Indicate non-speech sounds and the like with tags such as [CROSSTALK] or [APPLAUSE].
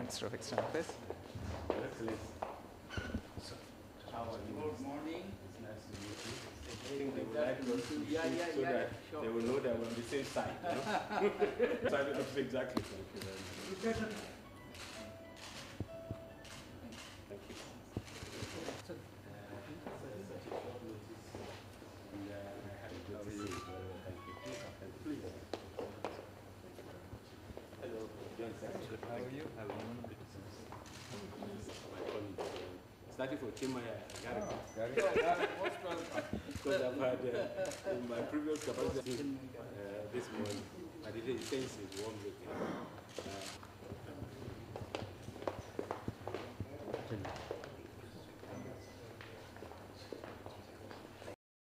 Minister of External Affairs. How are you? Good morning. It's nice to meet you. I Very think they good would like to meet you. Yeah, shoot yeah, so yeah, that sure. they will know that we're on the same side. You know? [LAUGHS] so I don't- exactly. Thank [LAUGHS] you very much. How are you? Uh, starting for Chimaya, Gary. Because I've had uh, in my previous capacity uh, this morning, I did a intensive warm meeting. Uh,